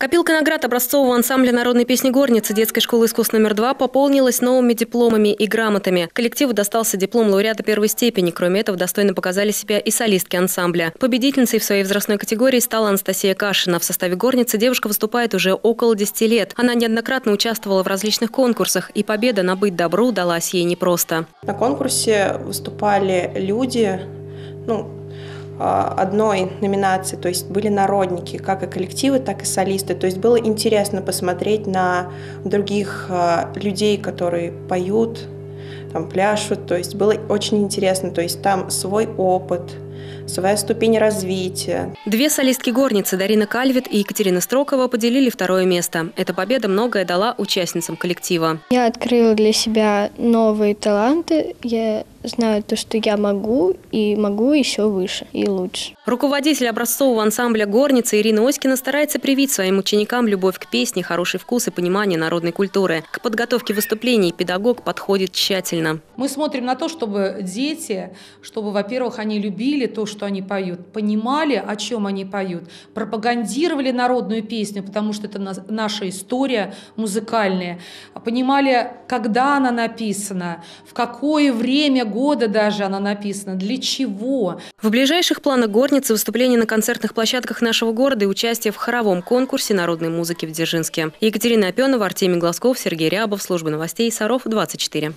Копилка наград образцового ансамбля народной песни «Горницы» детской школы искусств номер два пополнилась новыми дипломами и грамотами. Коллективу достался диплом лауреата первой степени. Кроме этого, достойно показали себя и солистки ансамбля. Победительницей в своей возрастной категории стала Анастасия Кашина. В составе «Горницы» девушка выступает уже около 10 лет. Она неоднократно участвовала в различных конкурсах, и победа на «Быть добру» далась ей непросто. На конкурсе выступали люди, ну, одной номинации, то есть были народники, как и коллективы, так и солисты. То есть было интересно посмотреть на других а, людей, которые поют, там пляшут, то есть было очень интересно, то есть там свой опыт, своя ступень развития. Две солистки горницы Дарина Кальвит и Екатерина Строкова поделили второе место. Эта победа многое дала участницам коллектива. Я открыла для себя новые таланты. Я знаю то, что я могу, и могу еще выше и лучше. Руководитель образцового ансамбля «Горница» Ирина Оськина старается привить своим ученикам любовь к песне, хороший вкус и понимание народной культуры. К подготовке выступлений педагог подходит тщательно. Мы смотрим на то, чтобы дети, чтобы, во-первых, они любили то, что они поют, понимали, о чем они поют, пропагандировали народную песню, потому что это наша история музыкальная, понимали, когда она написана, в какое время года даже она написана, для чего. В ближайших планах горницы выступления на концертных площадках нашего города и участие в хоровом конкурсе народной музыки в Дзержинске. Екатерина Опенова, Артемий Глазков, Сергей Рябов, Служба новостей, Саров, 24.